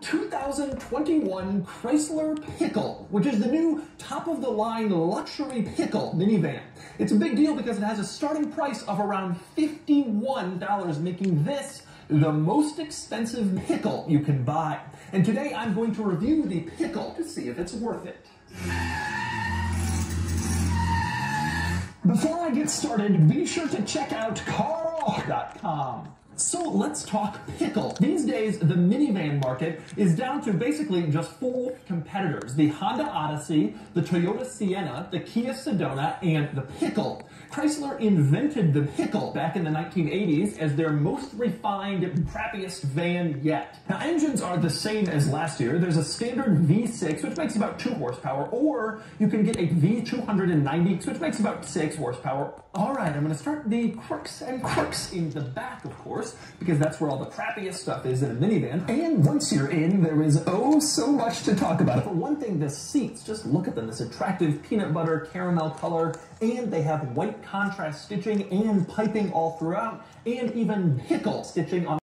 2021 Chrysler Pickle, which is the new top of the line luxury pickle minivan. It's a big deal because it has a starting price of around $51, making this the most expensive pickle you can buy. And today I'm going to review the pickle to see if it's worth it. Before I get started, be sure to check out carl.com. So let's talk pickle. These days, the minivan market is down to basically just four competitors. The Honda Odyssey, the Toyota Sienna, the Kia Sedona, and the Pickle. Chrysler invented the Pickle back in the 1980s as their most refined, crappiest van yet. Now, engines are the same as last year. There's a standard V6, which makes about 2 horsepower, or you can get a V290, which makes about 6 horsepower. All right, I'm going to start the crooks and crooks in the back, of because that's where all the crappiest stuff is in a minivan. And once you're in, there is oh so much to talk about. For one thing, the seats, just look at them, this attractive peanut butter caramel color, and they have white contrast stitching and piping all throughout, and even pickle stitching on